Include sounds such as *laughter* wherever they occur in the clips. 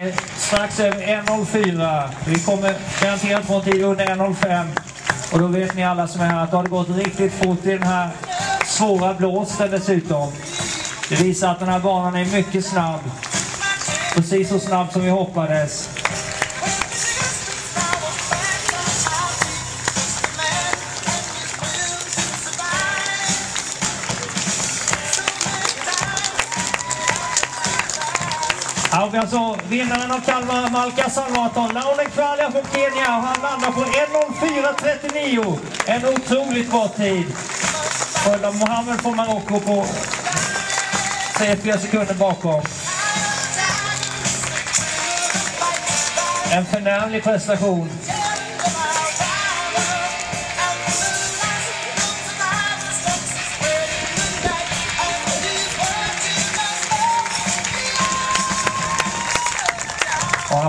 Eh, strax över 1.04. Vi kommer garanterat få en tid under 1.05. Och då vet ni alla som är här att det har gått riktigt fort i den här svåra blåsten dessutom. Det visar att den här banan är mycket snabb. Precis så snabb som vi hoppades. Har vi alltså vinnaren av Kalmar Malka halvmaraton, Laune Kvalia från Kenya. Och han landar på 1.04.39. En otroligt bra tid. Följd av Mohammed från Marocko på 3-4 sekunder bakom. En förnämlig prestation.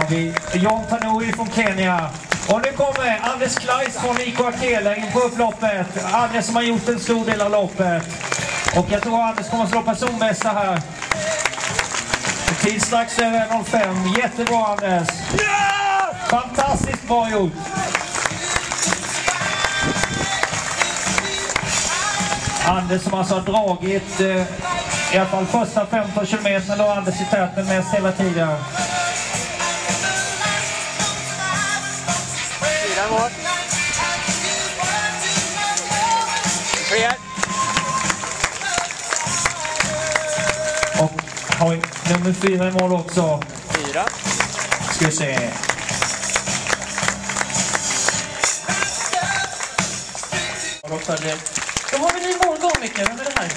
Vi John Tanui från Kenya. Och nu kommer Anders Kleis från IK Akela in på upploppet. Anders som har gjort en stor del av loppet. Och jag tror Anders kommer att slå personbästa här. Tid strax över 1.05. Jättebra Anders! Fantastiskt bra gjort! Anders som alltså har dragit eh, i alla fall första 15 kilometerna låg Anders i täten mest hela tiden. Fyra mål. Fler. Och har vi nummer fyra i mål också. Fyra. Ska vi se. Då har vi ny målgång, Micke. Vem är det här?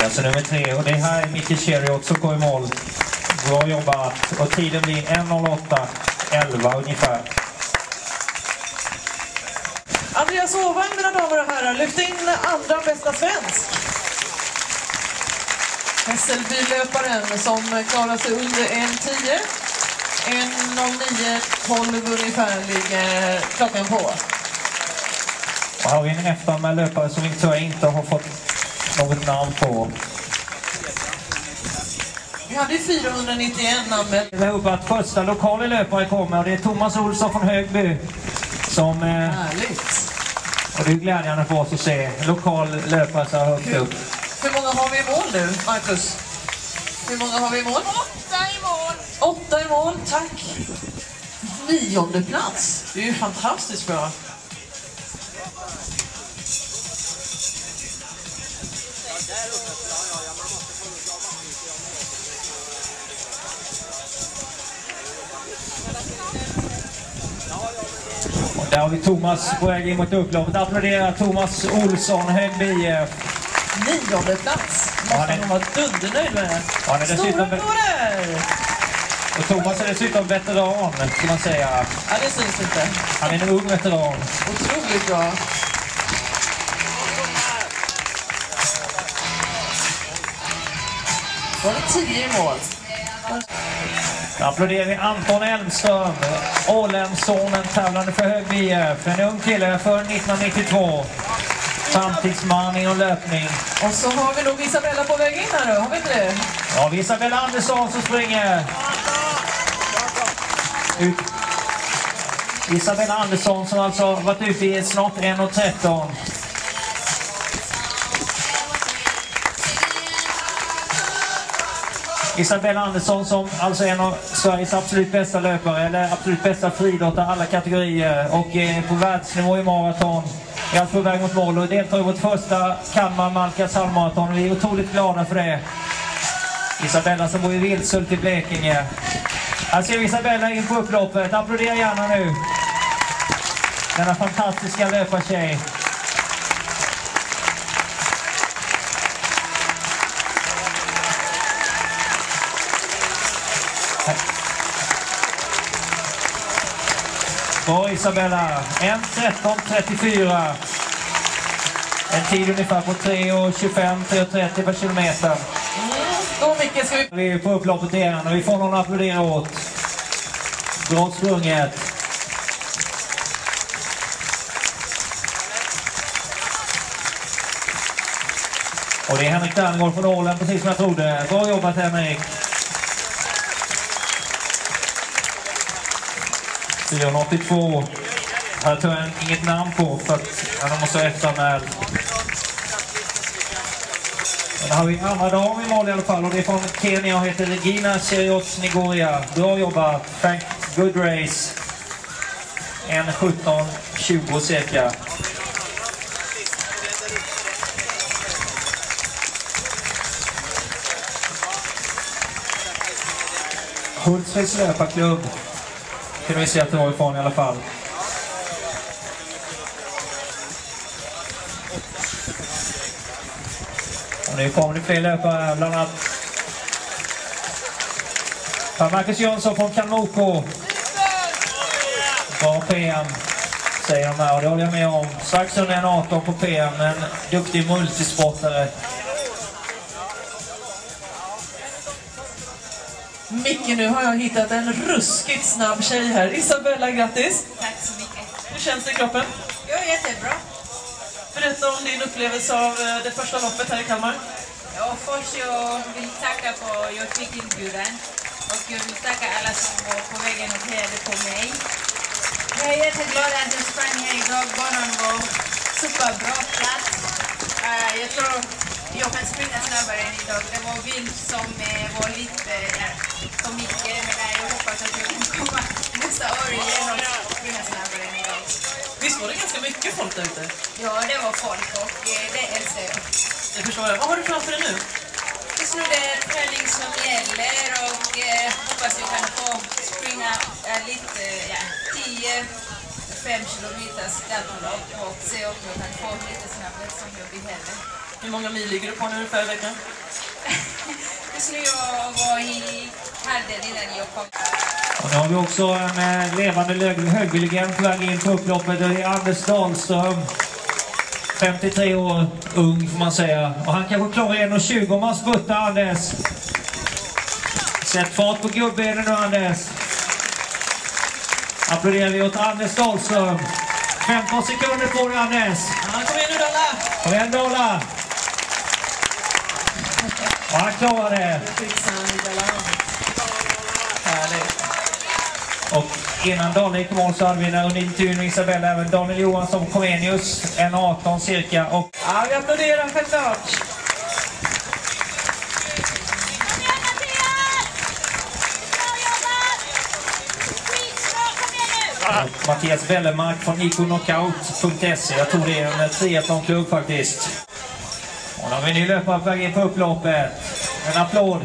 Det är alltså nummer tre och det här är Micke Cheriot som går i mål. Bra jobbat. Och tiden blir 1.08, 11 ungefär. Andreas Åvang, mina damer och herrar, lyft in andra bästa svensk. Hässelbylöparen som klarar sig under 1.10. 1.09.12 ungefär ligger klockan på. Och här har vi en efteranmäld löpare som vi tyvärr inte har fått något namn på. Vi hade ju 491 anmält. Vi har att första lokala löpare kommer och det är Thomas Olsson från Högby. Som, eh, Härligt. och det är glädjande för oss att se lokal löpare så här högt upp. Hur många har vi i mål nu, Marcus? Hur många har vi i mål? Åtta i mål. Åtta i mål, tack. Nionde plats. Det är ju fantastiskt bra. Där har vi Thomas på väg in mot upploppet. Applådera Thomas Olsson, Högby IF. Nionde plats. Måste man vara dundernöjd med. Ja, är Stora applåder! Och Thomas är dessutom veteran, kan man säga. Ja, det syns inte. Han är en ung veteran. Otroligt bra. Var det tio mål? Applåderar vi Anton Elmström, Åländssonen, tävlande för Högby IF. En ung kille, född 1992. Framtidsman inom löpning. Och så har vi nog Isabella på väg in här nu, har vi inte det? Ja, vi Isabella Andersson som springer. Ut. Isabella Andersson som alltså varit ute i snart 1.13. Isabella Andersson som alltså är en av Sveriges absolut bästa löpare, eller absolut bästa friidrottare alla kategorier och är på världsnivå i maraton. Är alltså på väg mot mål och deltar i vårt första Kalmar Malkas halvmaraton. Vi är otroligt glada för det. Isabella som bor i Vilshult i Blekinge. Här ser vi Isabella in på upploppet. Applådera gärna nu. Denna fantastiska löpartjej. Bra Isabella. 1.13.34. En tid ungefär på 3.25-3.30 per kilometer. Mm. Då Micke ska vi... Vi är på upploppet igen och vi får någon att applådera åt. Bra sprunget. Och det är Henrik Derngård från Åland, precis som jag trodde. Bra jobbat Henrik! 482. Här tar jag inget namn på för att han måste ha efteranmäld. Här har vi andra dam i mål i alla fall och det är från Kenya och heter Regina Serios Nigoria. Bra jobbat! Frank Goodrace. 1.17.20 cirka. Hultsfreds löparklubb kunde vi se att det var ifrån i alla fall. Och nu kommer det fler löpare här, bland annat Per Marcus Jönsson från Kanoko. Bra PM, säger de här och det håller jag med om. Strax under en 18 på PM, en duktig multisportare. Micke, nu har jag hittat en ruskigt snabb tjej här. Isabella, grattis! Tack så mycket. Hur känns det i kroppen? Jo, jättebra. Berätta om din upplevelse av eh, det första loppet här i Kalmar. Ja, först jag vill tacka för att jag fick inbjudan. Och jag vill tacka alla som var på vägen och hejade på mig. Jag är jätteglad att jag sprang här idag. Banan var superbra plats. Eh, jag tror jag kan springa snabbare än idag. Det var vind som eh, var lite ja, för mycket. Men eh, jag hoppas att jag kan komma nästa år igen och springa snabbare än idag. Visst var det ganska mycket folk där ute? Ja, det var folk och eh, det älskar jag. Det förstår jag. Vad har du framför dig nu? Just nu det är träning som gäller och eh, hoppas jag kan få springa eh, lite, ja, 10 5 kilometers stadlopp och se om jag kan få lite snabbhet som jag behöver. Hur många mil ligger du på nu ungefär i veckan? *laughs* Just nu jag var i Halden innan jag kom. Och nu har vi också en eh, levande högerlegend på väg in på upploppet. Det är Anders Dahlström. 53 år ung får man säga. Och han kanske klarar 1,20 om han spurtar Anders. Sätt fart på gubbenen nu Anders. Applåderar vi åt Anders Dahlström. 15 sekunder på dig Anders. Kom igen nu Dalla! Kom igen Dala. Och han klarar det. Fixar han i Dalla. Härligt. Och innan Daniel gick i mål så hade vi under intervjun med Isabella även Daniel Johansson Comenius, En 18 cirka. Och Ja, vi applåderar självklart. Kom igen Mattias! Bra jobbat! Skitbra, kom igen nu! Mattias Bellemark från ikonockout.se. Jag tror det är en triathlonklubb faktiskt. Och då har vi en ny löpare på väg in på upploppet. En applåd.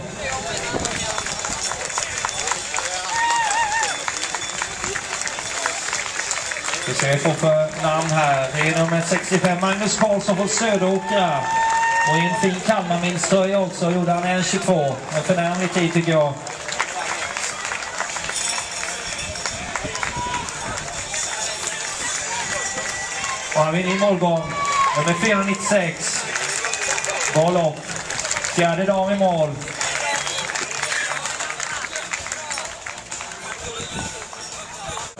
Vi ser vad vi får för namn här. Det är nummer 65, Magnus Karlsson från Söderåkra. Och i en fin Kalmarmilströja också gjorde han 1.22. En förnämlig tid tycker jag. Och han vinner i målgång. Nummer 496. Bra lopp. Fjärde dam i mål.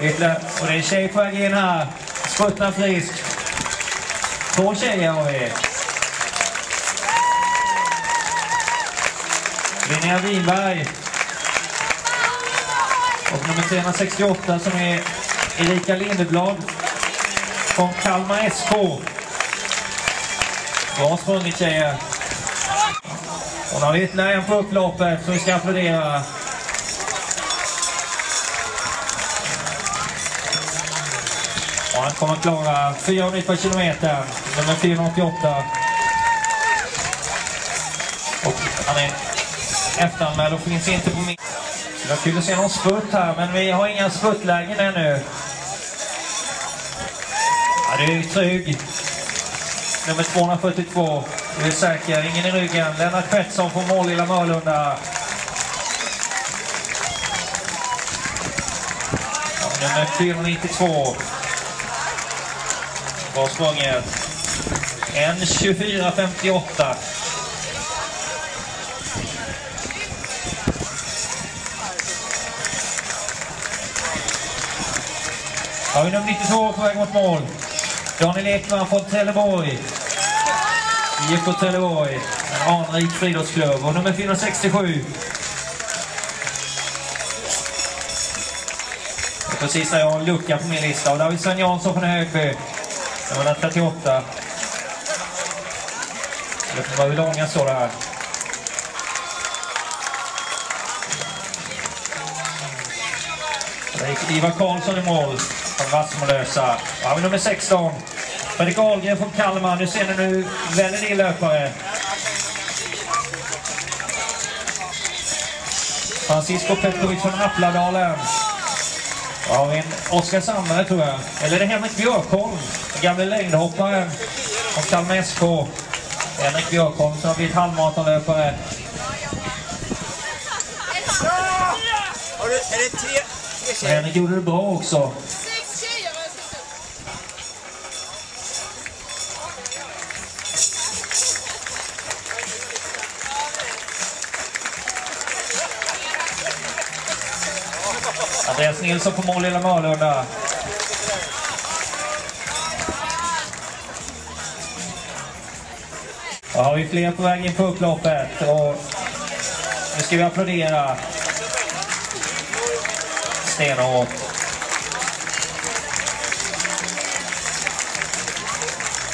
Ytterligare- Och det är en tjej på väg in här. Spruttnar frisk. Två tjejer har vi. Linnea Winberg. Och nummer 368 som är Erika Lindeblad från Kalmar SK. Bra sprungit tjejer. Och nu har vi ytterligare en på upploppet som vi ska applådera. Kommer klara 4 kilometer, nummer 488. Och han är efteranmäld och finns inte på min... Det var kul att se någon spurt här, men vi har inga spurtlägen ännu. Ja, du är trygg. Nummer 242. Du är säker. Ingen i ryggen. Lennart Pettersson från Målilla Mörlunda. Ja, nummer 492. Bra sprunget. 1.24.58. Har vi nummer 92 på väg mot mål. Daniel Ekman från Trelleborg. IFK Trelleborg. En anrik friidrottsklubb. Och nummer 467. Precis där jag har en lucka på min lista. Och där har vi Sven Jansson från Högby. Nummer 38. Det får hur långa står det här. Där gick Ivar Karlsson i mål från Vassmolösa. Här har vi nummer 16. Fredrik Ahlgren från Kalmar. Nu ser ni nu väldigt ni löpare. Francisco Petrovic från Appladalen. Här har vi en Oskarshamnare tror jag. Eller är det Henrik Björkholm? Gamle längdhopparen från Kalmar SK. Henrik Björkholm som har blivit halvmaratonlöpare. Är det tre, tjejer? Henrik gjorde det bra också. Andreas Nilsson på mål Lilla Mörlunda. Har vi fler på väg in på upploppet. Och nu ska vi applådera stenhårt.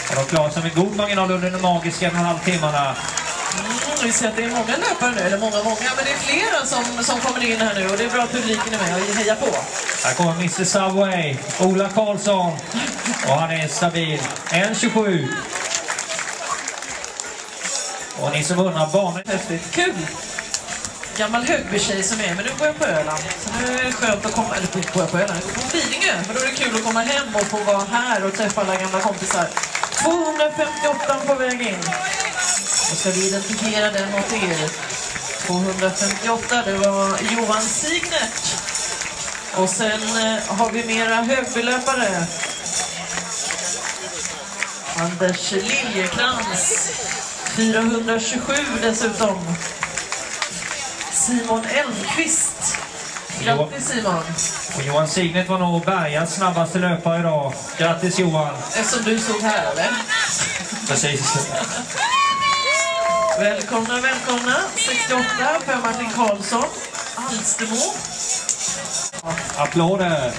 Och de klarar sig med god marginal under de magiska en och en halv timmarna. Mm, vi ser att det är många löpare nu, eller många, många, men det är flera som, som kommer in här nu och det är bra att publiken är med och hejar på. Här kommer Mr Subway, Ola Karlsson. Och han är stabil. 1.27. Och ni som undrar, banan... Häftigt, kul! Gammal Högby-tjej som är, men nu bor jag på Öland. Så nu är det skönt att komma, eller bor jag på Öland, jag bor på Lidingö. Men då är det kul att komma hem och få vara här och träffa alla gamla kompisar. 258 på väg in. Då ska vi identifiera den åt er. 258, det var Johan Signert. Och sen eh, har vi mera högbelöpare. Anders Liljekrans. 427 dessutom. Simon Elmqvist. Grattis Simon! Och Johan Signet var nog Bergas snabbaste löpare idag. Grattis Johan! Eftersom du stod här eller? Precis. Välkomna, välkomna! 68 för Martin Karlsson. Alstermo. Applåder!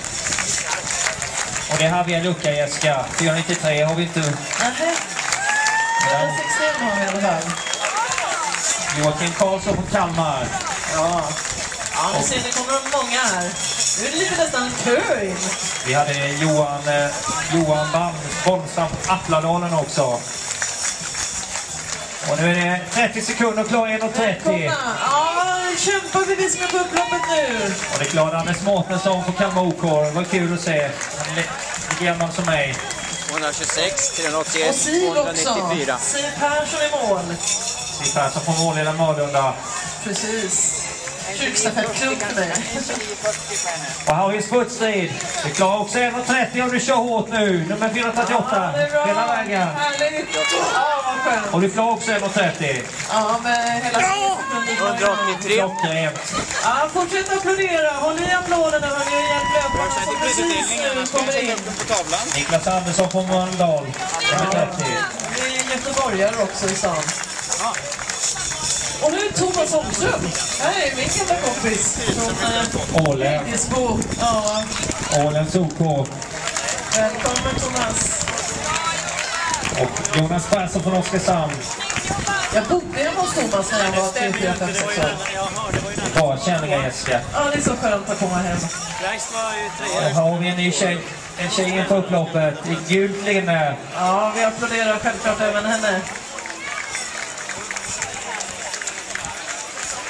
Och det är här vi är lucka Jessica. 493 har vi inte... Nähä. 161 har vi i alla fall. Joakim Karlsson från Kalmar. Ja. Ja, ni ser, det kommer många här. Nu är det lite nästan kö in. Vi hade Johan, eh, Johan Bam, Bolsam Appladalen också. Och nu är det 30 sekunder klar 1.30. Välkomna! Ja, kämpar vi vi som är på upploppet nu. Och det klarade Anders Mårtensson på Kalmar OK. Var kul att se. Han är li- lika gammal som mig. 226, Och 381, Siv också. 294. Siv Persson i mål. Siw Persson från Målilla Mörlunda. Precis. Kyrkstafettklubb till mig. Och här har vi spurtstrid. Vi klarar också 1.30 om du kör hårt nu. Nummer 438. det är bra. Hela vägen. Härligt. Ja, vad skönt. Och du klarar också 1.30. Ja, med hela sekunder. 183. Klockrent. Ja, fortsätt applådera. Håll i applåderna. Hörni, som precis nu kommer på tavlan. Niklas Andersson från Mölndal. Nummer 30. Det är göteborgare också i stan. Och nu är Thomas Holmström. Här är min gamla kompis från Åle. Häggesbo. Ja, Ålens OK. välkommen Thomas. Och Jonas Persson från Oskarshamn. Jag bodde hemma hos Thomas när jag var 3, 4, 5, 6 år. Bra, känner Jessica. Ja, det är så skönt att komma hem. Här har vi en ny tjej, en tjej inför upploppet i gult linne. Ja, vi applåderar självklart även henne.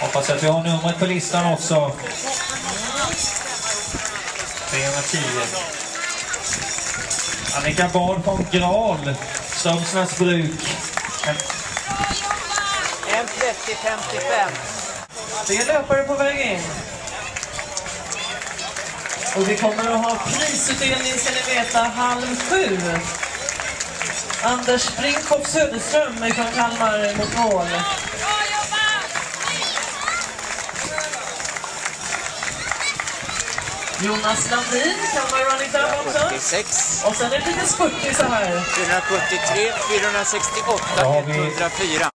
Hoppas att vi har numret på listan också. 310. Annika Bard från Strömsnäsbruk. En 30-55. Det är löpare på väg in. Och vi kommer att ha prisutdelning ska ni veta halv sju. Anders Brinkhoff Söderström från Kalmar mot mål. Jonas Landin, Kalmar Running Club också. Och sen är det lite spurtig så här. 473, 468, 104.